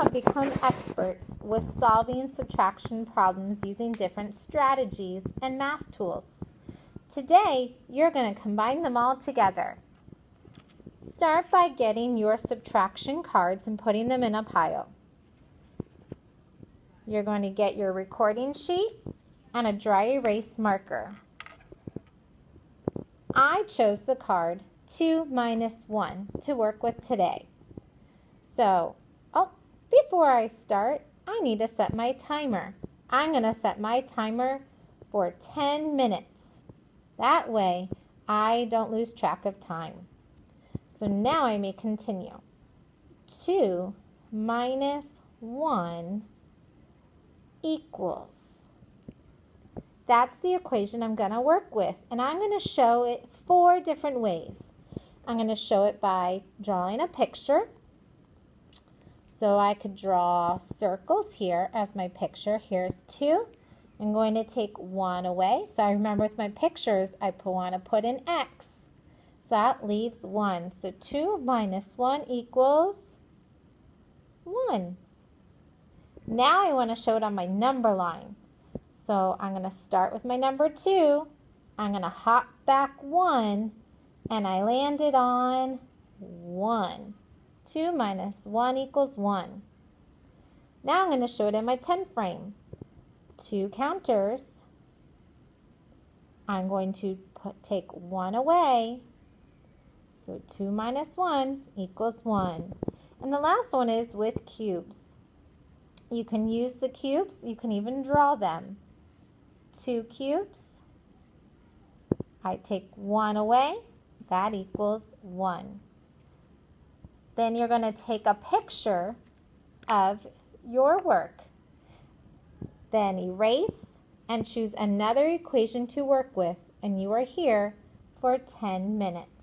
have become experts with solving subtraction problems using different strategies and math tools. Today, you're going to combine them all together. Start by getting your subtraction cards and putting them in a pile. You're going to get your recording sheet and a dry erase marker. I chose the card 2 minus 1 to work with today. So, oh, before I start, I need to set my timer. I'm going to set my timer for 10 minutes. That way, I don't lose track of time. So now I may continue. 2 minus 1 equals. That's the equation I'm going to work with. And I'm going to show it four different ways. I'm going to show it by drawing a picture. So I could draw circles here as my picture. Here's 2. I'm going to take 1 away. So I remember with my pictures, I want to put an X. So that leaves 1. So 2 minus 1 equals 1. Now I want to show it on my number line. So I'm going to start with my number 2. I'm going to hop back 1 and I landed on 1. 2 minus 1 equals 1. Now I'm going to show it in my 10 frame. Two counters. I'm going to put, take 1 away so 2 minus 1 equals 1. And the last one is with cubes. You can use the cubes. You can even draw them. Two cubes. I take 1 away. That equals 1. Then you're going to take a picture of your work. Then erase and choose another equation to work with. And you are here for 10 minutes.